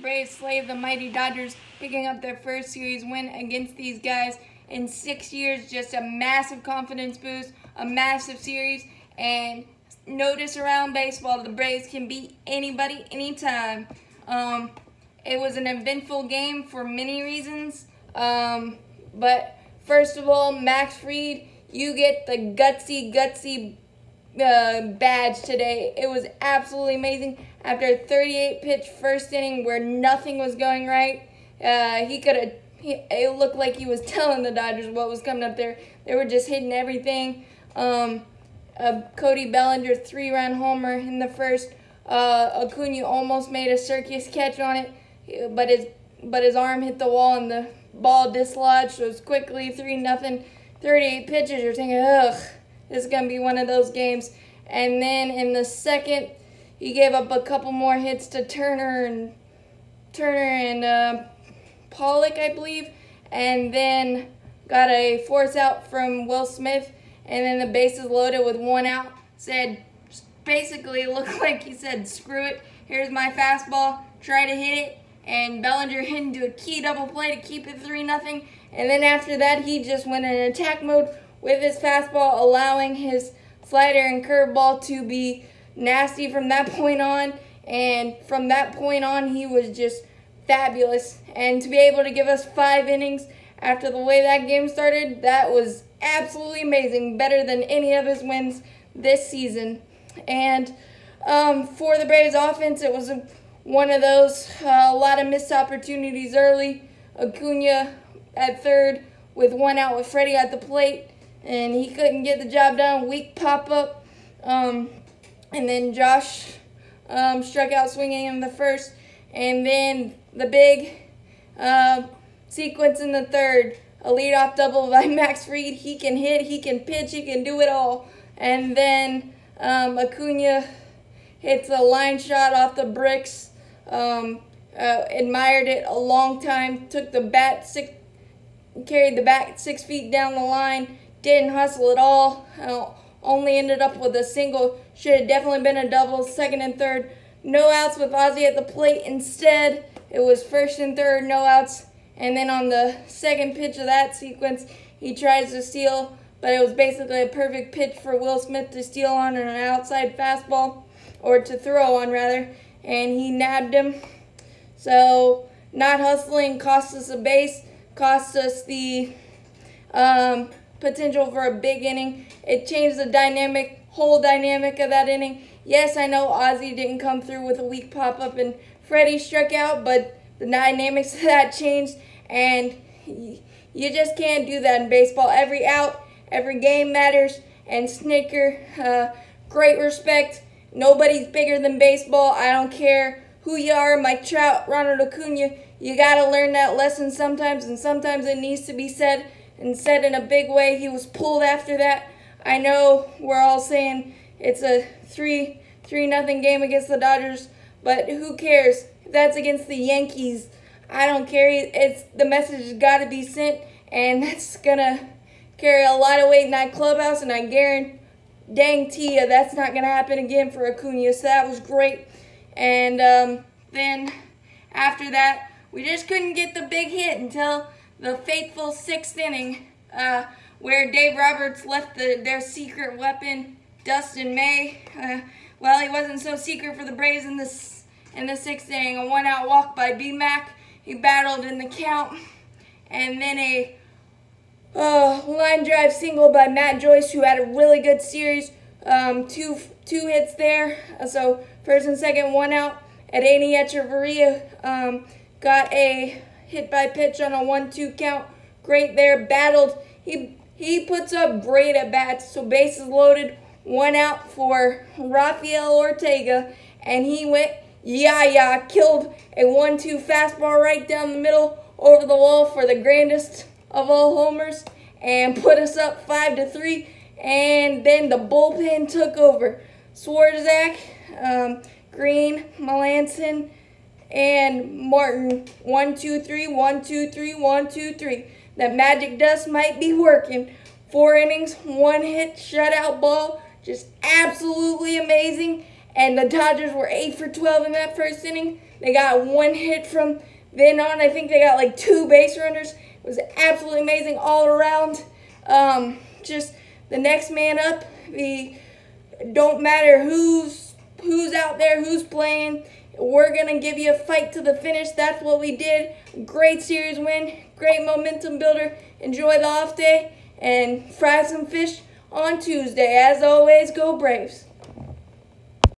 Braves slay the mighty Dodgers, picking up their first series win against these guys in six years. Just a massive confidence boost, a massive series, and notice around baseball, the Braves can beat anybody, anytime. Um, it was an eventful game for many reasons, um, but first of all, Max Fried, you get the gutsy, gutsy uh, badge today. It was absolutely amazing. After a 38 pitch first inning where nothing was going right, uh, he could have. It looked like he was telling the Dodgers what was coming up there. They were just hitting everything. Um, uh, Cody Bellinger three run homer in the first. Uh, Acuna almost made a circus catch on it, but his but his arm hit the wall and the ball dislodged. So it was quickly three nothing. 38 pitches. You're thinking, ugh is going to be one of those games. And then in the second, he gave up a couple more hits to Turner and Turner and uh, Pollock, I believe, and then got a force out from Will Smith, and then the bases loaded with one out. Said basically looked like he said, "Screw it, here's my fastball, try to hit it." And Bellinger hit into a key double play to keep it three nothing. And then after that, he just went in attack mode with his fastball, allowing his slider and curveball to be nasty from that point on. And from that point on, he was just fabulous. And to be able to give us five innings after the way that game started, that was absolutely amazing. Better than any of his wins this season. And um, for the Braves offense, it was a, one of those, uh, a lot of missed opportunities early. Acuna at third with one out with Freddie at the plate and he couldn't get the job done. Weak pop up, um, and then Josh um, struck out swinging in the first, and then the big uh, sequence in the third. A leadoff double by Max Fried. He can hit, he can pitch, he can do it all. And then um, Acuna hits a line shot off the bricks. Um, uh, admired it a long time. Took the bat six, carried the bat six feet down the line didn't hustle at all. Only ended up with a single. Should have definitely been a double, second and third. No outs with Ozzie at the plate. Instead, it was first and third, no outs. And then on the second pitch of that sequence, he tries to steal, but it was basically a perfect pitch for Will Smith to steal on an outside fastball, or to throw on rather, and he nabbed him. So not hustling cost us a base, cost us the um, potential for a big inning. It changed the dynamic, whole dynamic of that inning. Yes, I know Ozzie didn't come through with a weak pop up and Freddie struck out, but the dynamics of that changed, and you just can't do that in baseball. Every out, every game matters, and Snitker, uh, great respect. Nobody's bigger than baseball. I don't care who you are, Mike Trout, Ronald Acuna. You got to learn that lesson sometimes, and sometimes it needs to be said and said in a big way he was pulled after that. I know we're all saying it's a three three nothing game against the Dodgers, but who cares? That's against the Yankees. I don't care. It's the message has got to be sent, and that's gonna carry a lot of weight in that clubhouse. And I guarantee, dang Tia, that's not gonna happen again for Acuna. So that was great. And um, then after that, we just couldn't get the big hit until the fateful sixth inning, uh, where Dave Roberts left the, their secret weapon, Dustin May. Uh, well, he wasn't so secret for the Braves in the, in the sixth inning. A one-out walk by B-Mac. He battled in the count. And then a uh, line drive single by Matt Joyce, who had a really good series. Um, two two hits there. So first and second, one out. Adeiny Hechavarria um, got a hit by pitch on a one-two count. Great there, battled. He he puts up great at bats. So bases loaded, one out for Rafael Ortega, and he went yeah yeah killed a one-two fastball right down the middle over the wall for the grandest of all homers, and put us up five to three. And then the bullpen took over. Swarzak, um, Green, Melancon, and Martin. One, two, three, one, two, three, one, two, three. That magic dust might be working. Four innings, one hit, shutout ball. Just absolutely amazing. and the Dodgers were 8 for 12 in that first inning. They got one hit from then on. I think they got like two base runners. It was absolutely amazing all around. Um, just the next man up. The don't matter who's who's out there, who's playing. We're gonna give you a fight to the finish. That's what we did. Great series win, great momentum builder. Enjoy the off day and fry some fish on Tuesday. As always, go Braves.